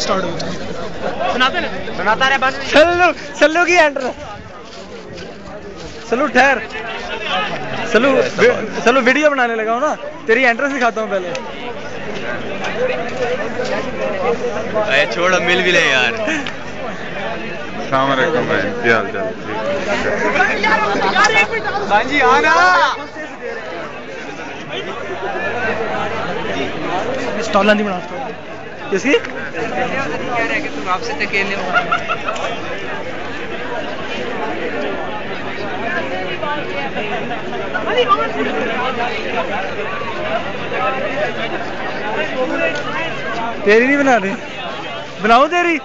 Start हो सुनाते ना? सुनाता रहे बस। सल्लू सल्लू की एंटर। सल्लू ठहर। सल्लू वी- सल्लू वीडियो बनाने लगा हूँ ना। तेरी एंट्रेंस दिखाता हूँ पहले। अरे छोड़ अब मिल भी ले यार। सलामकुम भाई क्या हाल चाल? हाँ जी आना। स्टॉल नहीं बना किसकी? तेरी नहीं बना रही। बनाओ तेरी।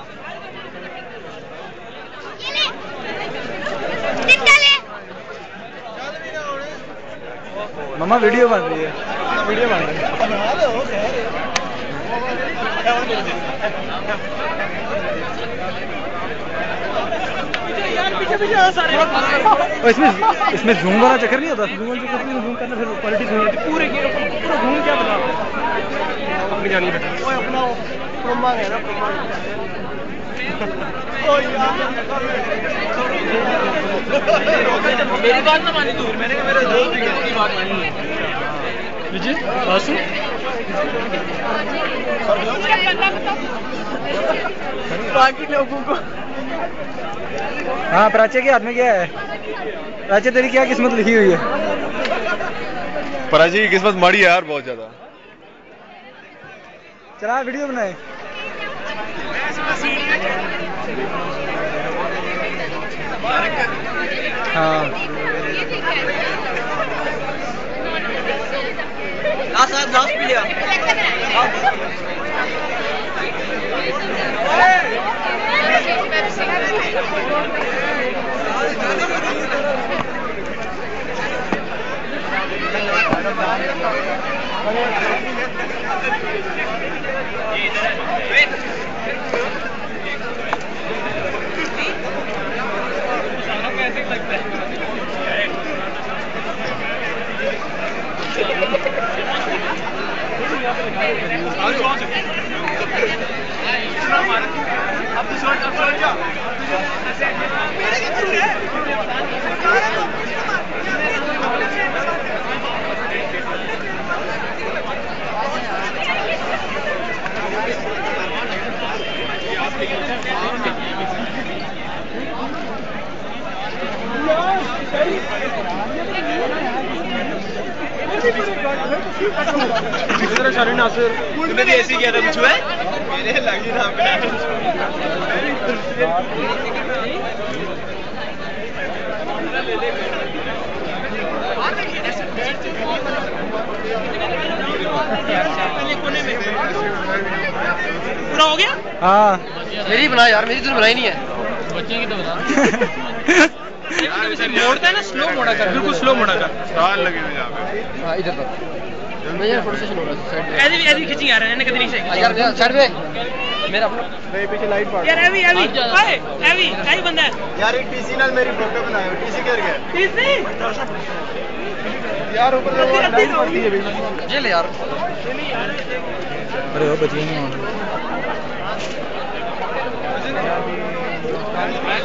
मम्मा वीडियो बन रही है। वीडियो बन रही है। और इसमें इसमें जूम वाला चक्कर नहीं होता? जूम वाला चक्कर नहीं जूम करना फिर क्वालिटी सुन जाती पूरे की पूरा घूम क्या बना? अपनी जानी बेटा ओए अपना प्रोमा है ना प्रोमा मेरी बात ना मानी दूर मैंने कहा मेरे दोस्त की बात मानी है विजय बासु? बाकी लोगों को। हाँ प्राच्य के हाथ में क्या है? प्राच्य तेरी क्या किस्मत लिखी हुई है? पराजी की किस्मत माड़ी है यार बहुत ज़्यादा। चला वीडियो बनाए। हाँ। Nasıl abi nasıl biliyorum? Thank you. Yeah, भी लिया तुमने भी ऐसे किया था कुछ है? मेरे लगी ना पूरा हो गया? हाँ। मेरी बना यार मेरी तो बनाई नहीं है। बच्चे की तो बता मोड़ता है ना स्लो मोड़ा कर। बिल्कुल स्लो मोड़ा कर। स्टॉल लगे हुए यहाँ पे। हाँ इधर तक मैं यार फ़ोटो सेशन हो रहा है साइड में। ऐसी ऐसी खिंची आ रहा है मैंने कभी नहीं हाँ, सही यार यार साइड में। मेरा अपना पीछे लाइट पड़ यार एवी एवी ओए एवी कई बंदा है? यार एक टीसी नाल मेरी फ़ोटो बनाए टीसी कर गया? तीसरी यार ऊपर से वो लाइट पड़ती है ये ले यार। अरे वो बची नहीं हो